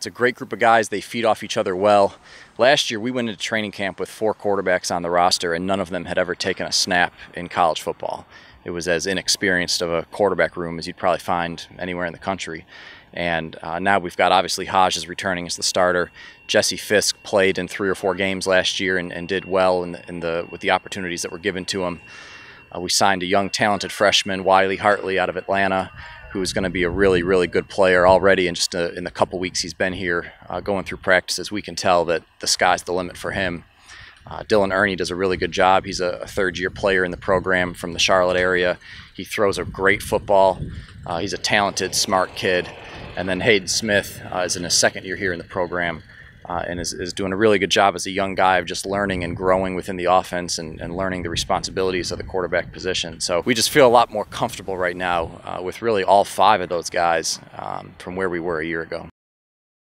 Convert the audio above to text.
It's a great group of guys. They feed off each other well. Last year, we went into training camp with four quarterbacks on the roster, and none of them had ever taken a snap in college football. It was as inexperienced of a quarterback room as you'd probably find anywhere in the country. And uh, now we've got obviously Hajj is returning as the starter. Jesse Fisk played in three or four games last year and, and did well in the, in the, with the opportunities that were given to him. Uh, we signed a young, talented freshman, Wiley Hartley, out of Atlanta, who's going to be a really, really good player already. And just uh, in the couple weeks he's been here, uh, going through practices, we can tell that the sky's the limit for him. Uh, Dylan Ernie does a really good job. He's a, a, third year player in the program from the Charlotte area. He throws a great football. Uh, he's a talented, smart kid. And then Hayden Smith uh, is in his second year here in the program uh, and is, is, doing a really good job as a young guy of just learning and growing within the offense and, and learning the responsibilities of the quarterback position. So we just feel a lot more comfortable right now uh, with really all five of those guys um, from where we were a year ago.